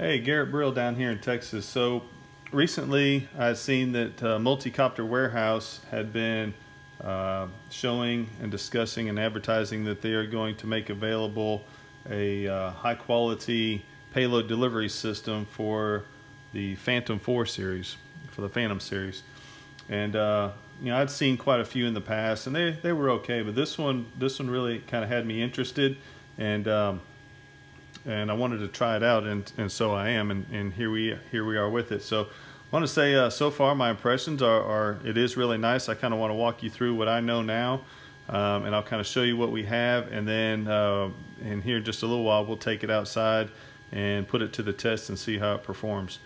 Hey, Garret Bryl down here in Texas. So recently I've seen that uh, Multicopter Warehouse had been uh, showing and discussing and advertising that they are going to make available a uh, high quality payload delivery system for the Phantom 4 series, for the Phantom series. And uh, you know, I'd seen quite a few in the past, and they, they were okay, but this one this one really kind of had me interested, and um, and I wanted to try it out, and, and so I am, and, and here we here we are with it. So I want to say uh, so far my impressions are, are it is really nice. I kind of want to walk you through what I know now, um, and I'll kind of show you what we have, and then uh, in here just a little while we'll take it outside and put it to the test and see how it performs.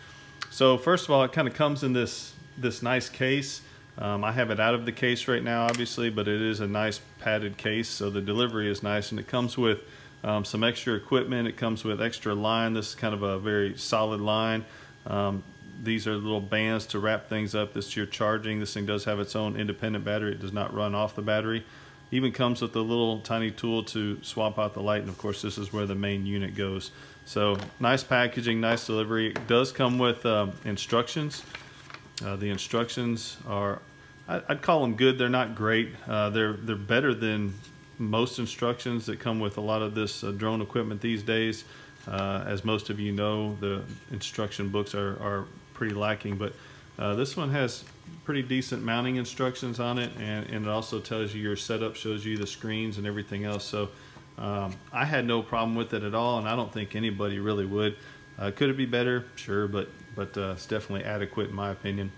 So first of all, it kind of comes in this this nice case. Um, I have it out of the case right now, obviously, but it is a nice padded case, so the delivery is nice, and it comes with um, some extra equipment. It comes with extra line. This is kind of a very solid line. Um, these are little bands to wrap things up. This is your charging. This thing does have its own independent battery. It does not run off the battery. Even comes with a little tiny tool to swap out the light. And of course, this is where the main unit goes. So nice packaging, nice delivery. It does come with um, instructions. Uh, the instructions are, I'd call them good. They're not great. Uh, they're they're better than most instructions that come with a lot of this uh, drone equipment these days. Uh, as most of you know, the instruction books are, are pretty lacking, but uh, this one has pretty decent mounting instructions on it, and, and, it also tells you your setup, shows you the screens and everything else. So um, I had no problem with it at all, and I don't think anybody really would. Uh, could it be better? Sure, but, but uh, it's definitely adequate in my opinion.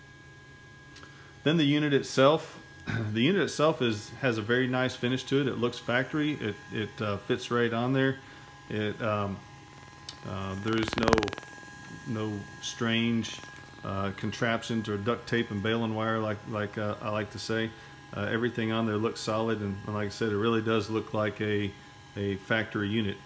Then the unit itself, the unit itself is has a very nice finish to it. It looks factory. It it uh, fits right on there. It um, uh, there's no no strange uh, contraptions or duct tape and baling wire like like uh, I like to say. Uh, everything on there looks solid and, like I said, it really does look like a a factory unit.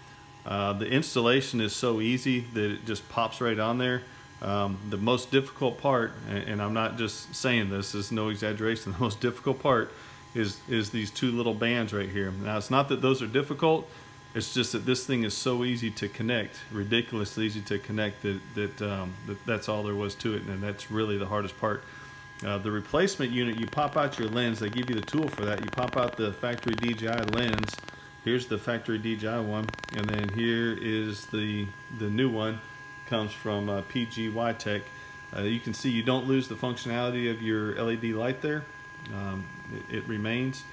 Uh, the installation is so easy that it just pops right on there. Um, the most difficult part, and, I'm not just saying this, is no exaggeration, the most difficult part is, is these two little bands right here. Now it's not that those are difficult, it's just that this thing is so easy to connect, ridiculously easy to connect that, that, um, that that's all there was to it, and that's really the hardest part. Uh, the replacement unit, you pop out your lens, they give you the tool for that. You pop out the factory DJI lens, here's the factory DJI one, and then here is the, the new one comes from uh, PGY Uh, you can see you don't lose the functionality of your LED light there. Um, it, it, remains.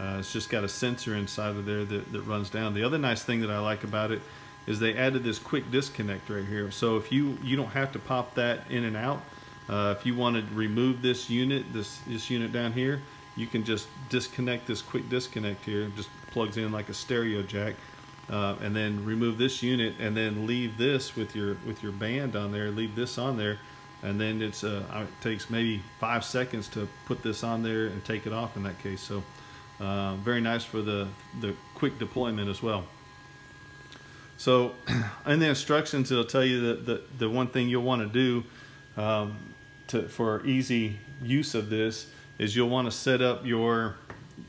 Uh, it's just got a sensor inside of there that, that runs down. The other nice thing that I like about it is they added this quick disconnect right here. So if you, you don't have to pop that in and out. Uh, if you want to remove this unit, this, this unit down here, you can just disconnect this quick disconnect here. It just plugs in like a stereo jack uh, and then remove this unit and then leave this with your with your band on there leave this on there. And then it's uh, it takes maybe five seconds to put this on there and take it off in that case. So uh, very nice for the the quick deployment as well. So in the instructions it'll tell you that the, the one thing you'll want to do um, to, for easy use of this is you'll want to set up your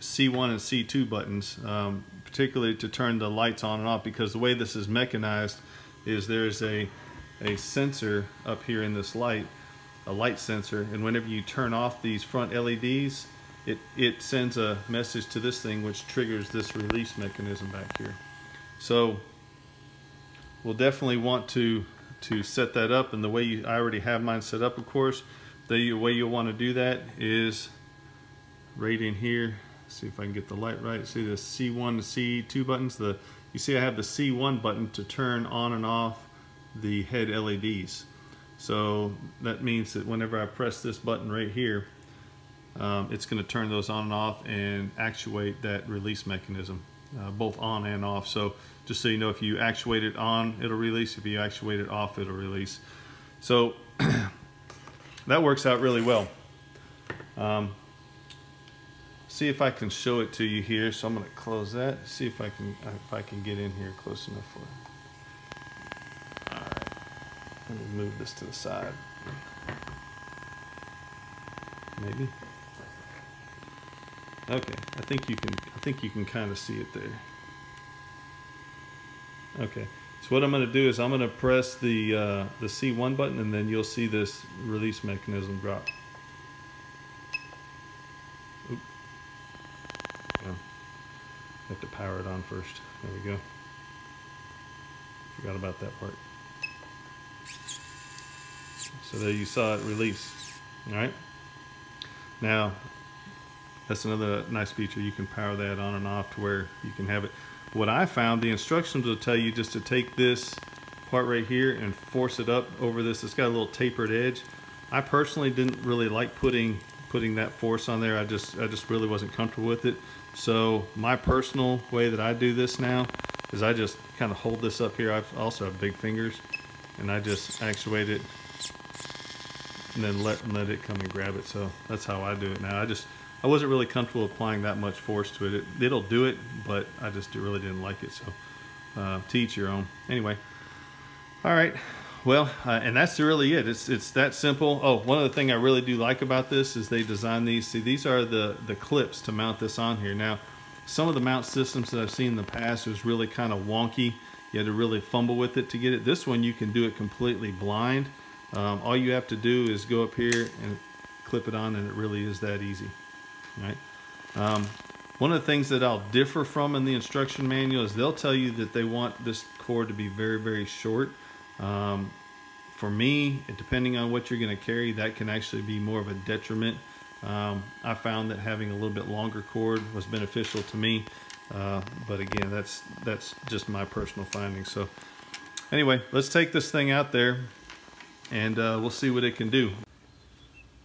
C1 and C2 buttons. Um, particularly to turn the lights on and off because the way this is mechanized is there's a, a sensor up here in this light, a light sensor, and whenever you turn off these front LEDs, it, it sends a message to this thing which triggers this release mechanism back here. So we'll definitely want to to set that up and the way you, I already have mine set up of course the way you'll want to do that is right in here see if I can get the light right. See the C1 to C2 buttons? The You see I have the C1 button to turn on and off the head LEDs. So that means that whenever I press this button right here, um, it's going to turn those on and off and actuate that release mechanism, uh, both on and off. So just so you know, if you actuate it on, it'll release. If you actuate it off, it'll release. So that works out really well. Um, see if I can show it to you here. So I'm going to close that. See if I can if I can get in here close enough for it. All right. Let me move this to the side. Maybe. Okay. I think you can I think you can kind of see it there. Okay. So what I'm going to do is I'm going to press the uh, the C1 button and then you'll see this release mechanism drop. Oop. Yeah. Have to power it on first. There we go. Forgot about that part. So there you saw it release. All right. Now, that's another nice feature. You can power that on and off to where you can have it. What I found, the instructions will tell you just to take this part right here and force it up over this. It's got a little tapered edge. I personally didn't really like putting putting that force on there. I just I just really wasn't comfortable with it. So my personal way that I do this now is I just kind of hold this up here. I also have big fingers and I just actuate it and then let let it come and grab it. So that's how I do it now. I just I wasn't really comfortable applying that much force to it. it will do it, but I just really didn't like it. So uh, to each your own. Anyway, all right. Well, uh, and that's really it. It's it's that simple. Oh, one other thing I really do like about this is they designed these. See, these are the the clips to mount this on here. Now, some of the mount systems that I've seen in the past was really kind of wonky. You had to really fumble with it to get it. This one you can do it completely blind. Um, all you have to do is go up here and clip it on and it really is that easy. Right? Um, one of the things that I'll differ from in the instruction manual is they'll tell you that they want this cord to be very, very short. Um, for me, depending on what you're going to carry, that can actually be more of a detriment. Um, I found that having a little bit longer cord was beneficial to me. Uh, but again, that's that's just my personal finding. So anyway, let's take this thing out there and uh, we'll see what it can do.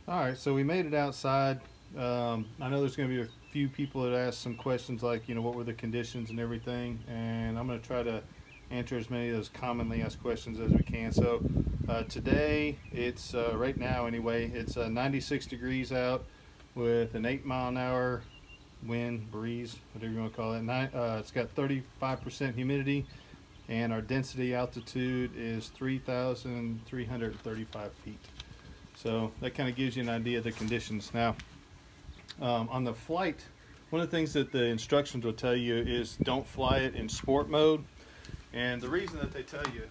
All right, so we made it outside. Um, I know there's going to be a few people that ask some questions like, you know, what were the conditions and everything, and I'm going to try to answer as many of those commonly asked questions as we can. So uh, today, it's uh, right now anyway, it's uh, 96 degrees out with an 8 mile an hour wind, breeze, whatever you want to call it. Nine, uh, it's got 35% humidity and our density altitude is 3,335 feet. So that kind of gives you an idea of the conditions. Now, um, on the flight, one of the things that the instructions will tell you is don't fly it in sport mode. And the reason that they tell you,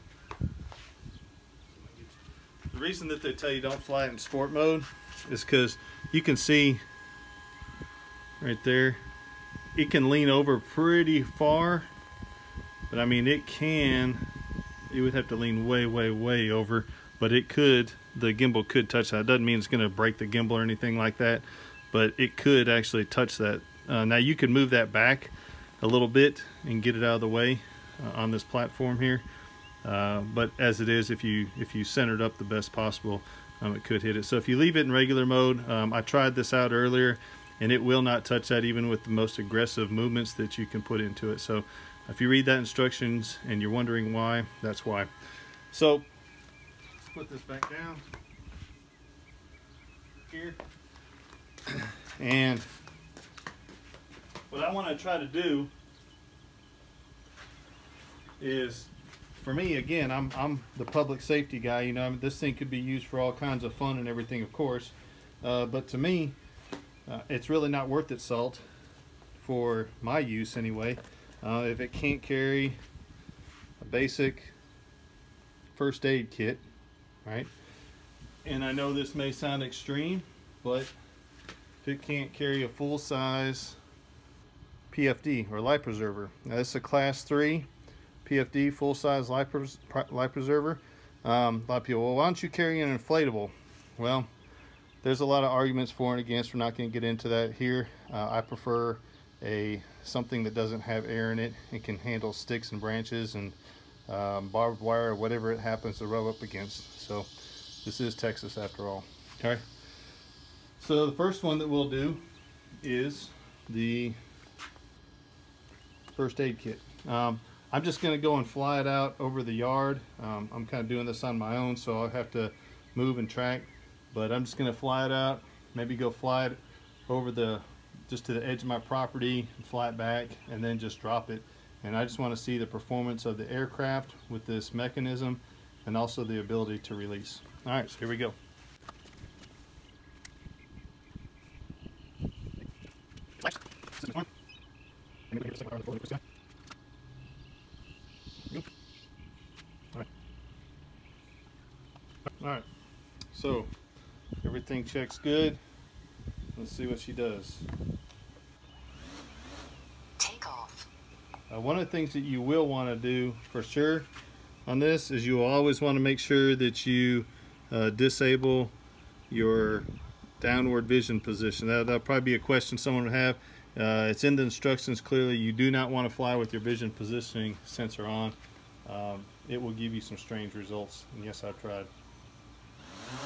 the reason that they tell you don't fly it in sport mode is because you can see right there, it can lean over pretty far but I mean, it can, you would have to lean way, way, way over, but it could, the gimbal could touch that. It doesn't mean it's going to break the gimbal or anything like that, but it could actually touch that. Uh, now you can move that back a little bit and get it out of the way on this platform here. Uh, but as it is, if you if you centered up the best possible, um, it could hit it. So if you leave it in regular mode, um, I tried this out earlier, and it will not touch that even with the most aggressive movements that you can put into it. So if you read that instructions and you're wondering why, that's why. So, let's put this back down here. And what I want to try to do is, for me, again, I'm, I'm the public safety guy. You know, I mean, this thing could be used for all kinds of fun and everything, of course. Uh, but to me, uh, it's really not worth it salt for my use anyway. Uh, if it can't carry a basic first aid kit, right? And I know this may sound extreme, but if it can't carry a full-size PFD or life preserver. Now this is a class 3 PFD full-size life, pres life preserver. Um, a lot of people, well, why don't you carry an inflatable? Well, there's a lot of arguments for and against. We're not going to get into that here. Uh, I prefer a something that doesn't have air in it and can handle sticks and branches and um, barbed wire or whatever it happens to rub up against. So this is Texas after all. Okay. So the first one that we'll do is the first aid kit. Um, I'm just going to go and fly it out over the yard. Um, I'm kind of doing this on my own, so I'll have to move and track. But I'm just going to fly it out, maybe go fly it over the just to the edge of my property, flat back, and then just drop it. And I just want to see the performance of the aircraft with this mechanism and also the ability to release. All right, so here we go. All right, so everything checks good. Let's see what she does. Take off. Uh, one of the things that you will want to do for sure on this is you will always want to make sure that you uh, disable your downward vision position. That, will probably be a question someone would have. Uh, it's in the instructions clearly. You do not want to fly with your vision positioning sensor on. Um, it will give you some strange results. And yes, I've tried. let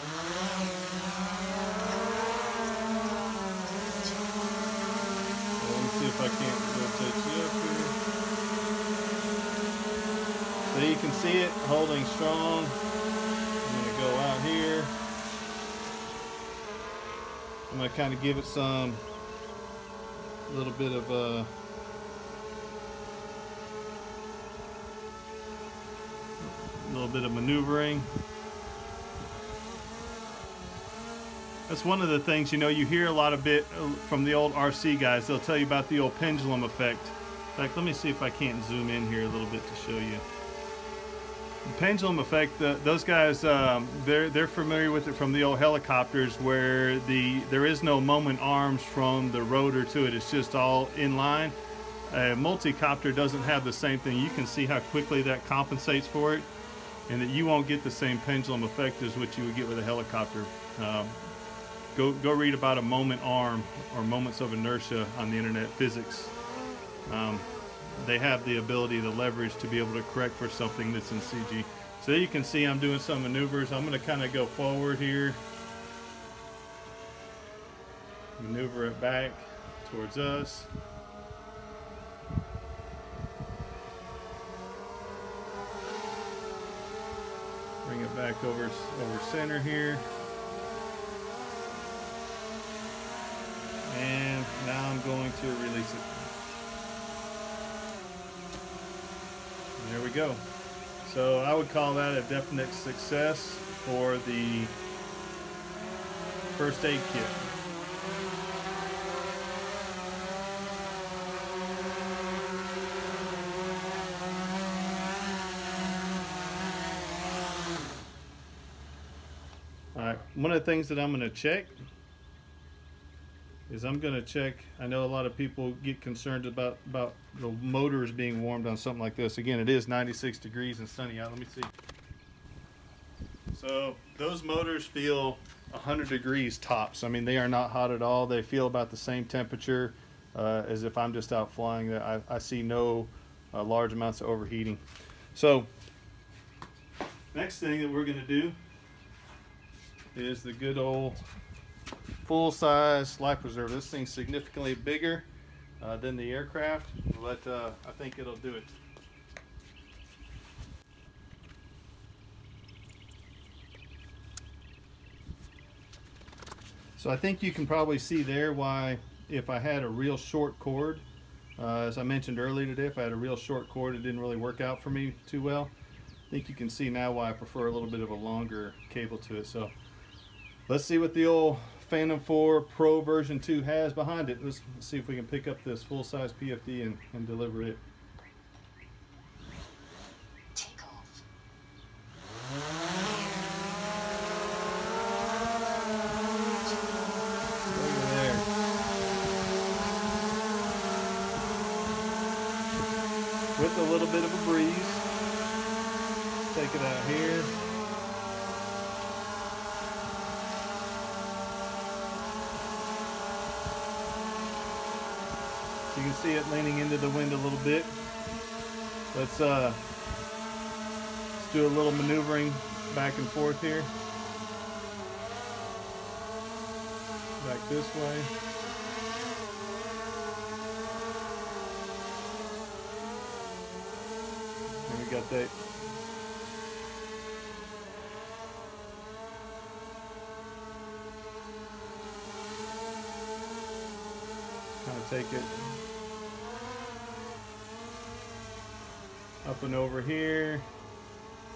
me see if I can't rotate you up here. So you can see it holding strong. I'm going to go out here. I'm to kind of give it some a little bit of uh, a little bit of maneuvering. That's one of the things, you know, you hear a lot of bit uh, from the old RC guys. They'll tell you about the old pendulum effect. In fact, let me see if I can't zoom in here a little bit to show you. The pendulum effect, the, those guys, um, they're, they're familiar with it from the old helicopters where the there is no moment arms from the rotor to it. It's just all in line. A multi-copter doesn't have the same thing. You can see how quickly that compensates for it and that you won't get the same pendulum effect as what you would get with a helicopter. Um, go, go read about a moment arm or moments of inertia on the internet physics. Um, they have the ability, the leverage to be able to correct for something that's in CG. So you can see I'm doing some maneuvers. I'm going to kind of go forward here. Maneuver it back towards us. Bring it back over, over center here. And now I'm going to release it. there we go. So I would call that a definite success for the first aid kit. All right, one of the things that I'm going to check is I'm going to check. I know a lot of people get concerned about about the motors being warmed on something like this. Again, it is 96 degrees and sunny out. Let me see. So those motors feel 100 degrees tops. I mean, they are not hot at all. They feel about the same temperature uh, as if I'm just out flying. I, I see no uh, large amounts of overheating. So next thing that we're going to do is the good old full-size life preserver. This thing's significantly bigger uh, than the aircraft, but uh, I think it'll do it. So I think you can probably see there why if I had a real short cord, uh, as I mentioned earlier today, if I had a real short cord, it didn't really work out for me too well. I think you can see now why I prefer a little bit of a longer cable to it. So let's see what the old Phantom 4 Pro version 2 has behind it. Let's see if we can pick up this full-size PFD and, and deliver it. Take off. Over there. With a little bit of a breeze. Take it out here. You can see it leaning into the wind a little bit. Let's uh, let's do a little maneuvering back and forth here. Back this way. Got that. Kind of take it up and over here.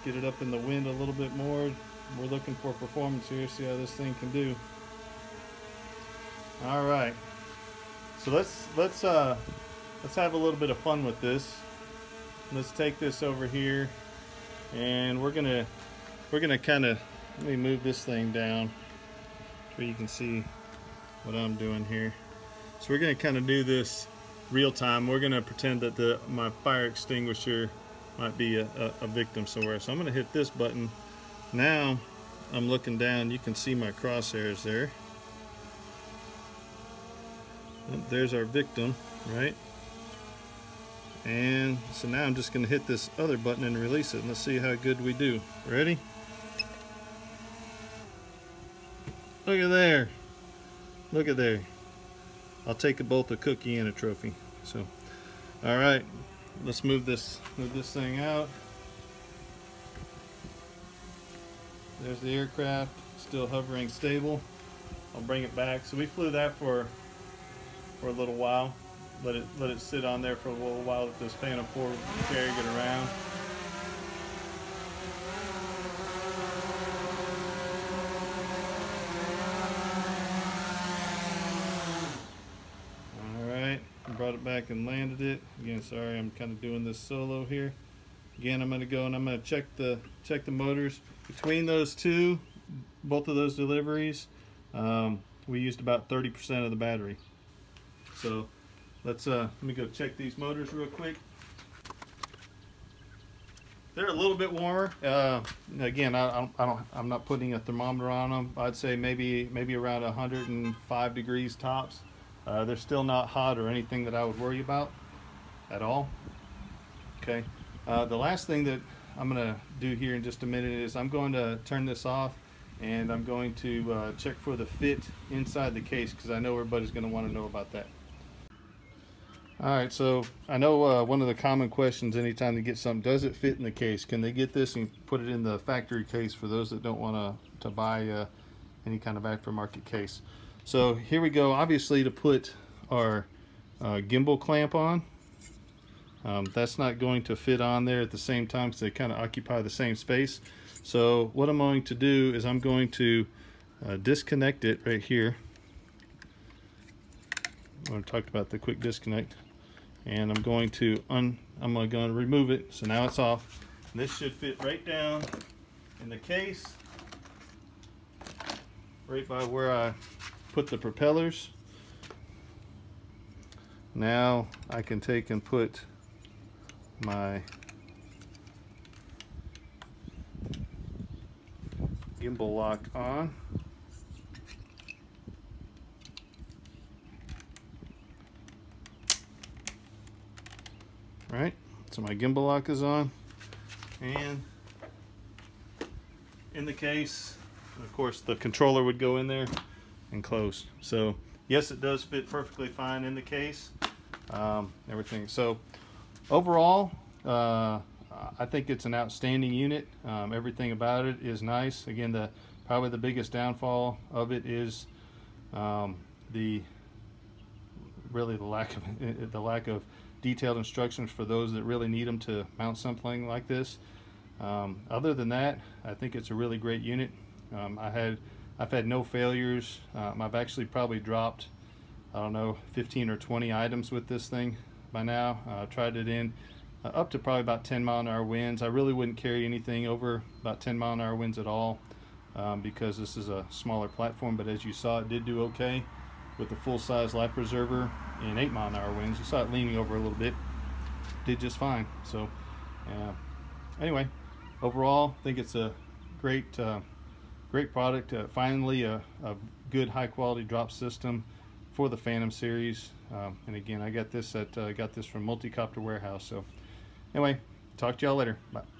Get it up in the wind a little bit more. We're looking for performance here. See how this thing can do. All right. So let's let's uh let's have a little bit of fun with this. Let's take this over here, and we're gonna we're gonna kind of let me move this thing down so you can see what I'm doing here. So we're to kind of do this real time. We're to pretend that the my fire extinguisher might be a, a, a victim somewhere. So I'm to hit this button. Now I'm looking down. You can see my crosshairs there. Oh, there's our victim, right? And so now I'm just to hit this other button and release it. And let's see how good we do. Ready? Look at there. Look at there. I'll take both a cookie and a trophy. So, all right, let's move this move this thing out. There's the aircraft, still hovering stable. I'll bring it back. So we flew that for for a little while. Let it let it sit on there for a little while. Let this Phantom 4 carry it around. brought it back and landed it. Again, sorry, I'm kind of doing this solo here. Again, I'm going to go and I'm going to check the check the motors between those two, both of those deliveries. Um, we used about 30% of the battery. So let's uh, let me go check these motors real quick. They're a little bit warmer. Uh, again, I, I, I, don't, I'm not putting a thermometer on them. I'd say maybe maybe around 105 degrees tops. Uh, they're still not hot or anything that I would worry about at all. Okay. Uh, the last thing that I'm going to do here in just a minute is I'm going to turn this off and I'm going to uh, check for the fit inside the case because I know everybody's going to want to know about that. Alright, so I know uh, one of the common questions anytime they get something, does it fit in the case? Can they get this and put it in the factory case for those that don't want to, to buy uh, any kind of aftermarket case? So here we go, obviously to put our uh, gimbal clamp on. Um, that's not going to fit on there at the same time because they kind of occupy the same space. So what I'm going to do is I'm going to uh, disconnect it right here. I talked about the quick disconnect. And I'm going to un I'm going to remove it. So now it's off. And this should fit right down in the case, right by where I put the propellers. Now I can take and put my gimbal lock on. Right, so my gimbal lock is on and in the case, of course the controller would go in there and closed. So yes, it does fit perfectly fine in the case. Um, everything. So overall, uh, I think it's an outstanding unit. Um, everything about it is nice. Again, the probably the biggest downfall of it is um, the really the lack of the lack of detailed instructions for those that really need them to mount something like this. Um, other than that, I think it's a really great unit. Um, I had I've had no failures. Um, I've actually probably dropped, I don't know, 15 or 20 items with this thing by now. Uh, tried it in uh, up to probably about 10 mile an hour winds. I really wouldn't carry anything over about 10 mile an hour winds at all um, because this is a smaller platform. But as you saw, it did do okay with the full-size life preserver in 8 mile an hour winds. You saw it leaning over a little bit. Did just fine. So, uh, anyway, overall, I think it's a great uh, great product. Uh, finally, a, a, good high quality drop system for the Phantom series. Um, and again, I got this at uh, got this from Multicopter Warehouse. So anyway, talk to y'all later. Bye.